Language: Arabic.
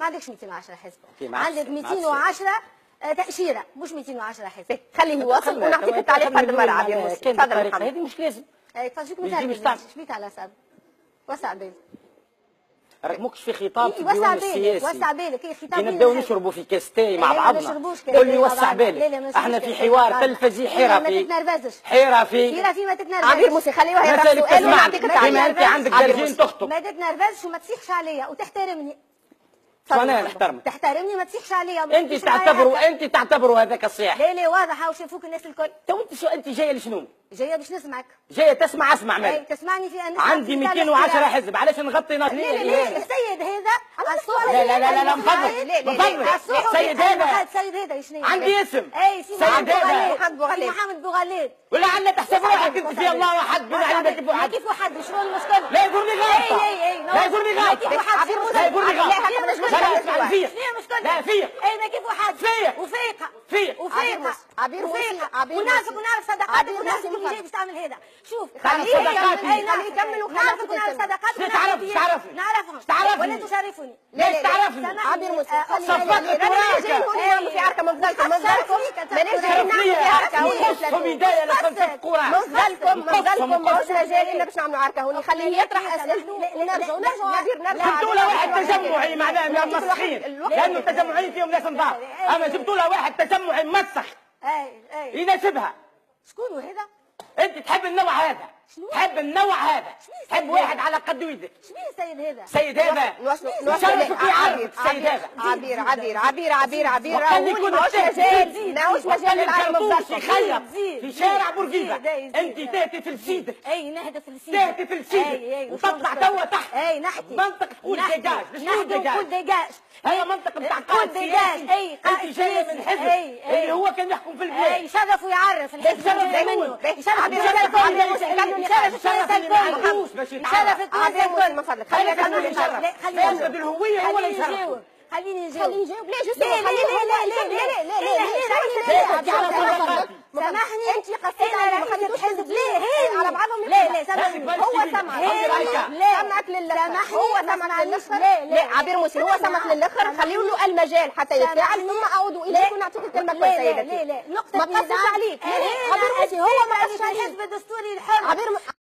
ما عندكش 210 حزب عندك 210 آه، تأشيرة مش 210 حزب خليه يواصل ونعطيك التعليق بعد ما العب يا موسى. تفضل هذه مش لازم. اي مش مثال شبيك على سب وسع بالك ماكش في خطاب إيه، في وسع بالك وسع بالك اي خطاب نبداو نشربوا في كاس تاي مع بعضنا. قول لي وسع بالك إحنا في حوار تلفزي حرفي حرفي حرفي ما تتنرفزش. عبير موسى خليه يا سؤال ونعطيك التعليق انت عندك درجين تخطب. ما تتنرفزش وما تسيحش عليا وتحترمني. وأنا نحترمك تحترمني ما تصيحش عليا انت تعتبروا. انت تعتبروا هذاك الصياح لا لا واضح وشوفوك الناس الكل تو انت شو انت جاية لشنو؟ جاية باش نسمعك جاية تسمع اسمع اي مالك تسمعني في ان عندي 210 حزب علاش نغطي ناس لا لا ليش السيد هذا الصورة لا، لا، لا، لا، لا، من فضلك، لا، لا، من لا، فضلك. الصورة سيد اللي- هذا. السيد هذا شنو عندي اسم. اي سي سيد محمد هذا. محمد بوغاليد. سي محمد بوغاليد ولعل تحسب روحك انت في الله واحد بما علمك كيف واحد كيف واحد شنو المشكل لا يقول لي اي لا يقول لي موسى. لا يقول لي لا، لا لا فيا لا فيا إيه، أنا كيف واحد؟ فيا وفيقها فيا وفيقها عبير وفيقها عبير ونعرفك ونعرف صداقاتك ونعرفك اللي جاي باش تعمل هذا شوف. خليه يكمل ونعرفك ونعرف صداقاتك تعرف تعرف نعرفهم. تعرف ولا تشرفني لا تعرفني عبير مسلم صفات وراك في عركه من فضلكم من فضلكم مانيش بدايه لفلسفه قران منزلكم منزلكم نقصهم ماهوش مجال الا باش نعملوا عركة. هون خليه يطرح ونرجعوا نرجعوا عبير نرجع جبتوا له واحد تجمعي معناه يا مسخين لأنه التجمعين فيهم ناس نضاف أما جبتوا له واحد تجمعي مسخ أي أي. يناسبها. شكون هذا؟ انت تحب النوع هذا. تحب النوع هذا. تحب واحد على قد ويدك شبيه سيد هذا؟ سيد هذا. نشرف في عرض سيد هذا. عبير عبير عبير عبير عبير خلي يكون مجال ماهوش مجال العالم في في شارع بورقيبه أنت تاتي في السيد أي نهدى في السيد تاتي في السيد وتطلع توا تحت. أي نحكي. منطقه تقول دجاج. شنو دجاج؟ هذا منطق بتاع قائد سياسي اي انت قائد جاية. من حزب اللي هو كان يحكم في البلاد اي شرف ويعرف الحزب شرف اللي يقول. منه يشرف يشرف يشرف عبير الكل من فضلك خلي خلي خليه خليه يشرف لا، خليه ياخذ يجاوب. الهويه هو اللي يشرف يجاوب خليني خليه نجاوب يجاوب ليش لا لا لا لا لا لا لا لا لا سامحني انت قصيت على مخلية لا سمك للاخر هو سمك للأخر. لا عبير مسير هو سمك للأخر. خليه له المجال حتى يتفاعل ثم اعودوا اليكم نعطيك الكلمة كويسه يا بنتي لا لا نقطه ما تقصش عليك. عبير مسير هو ما قصش عليك. الحزب الدستوري الحر.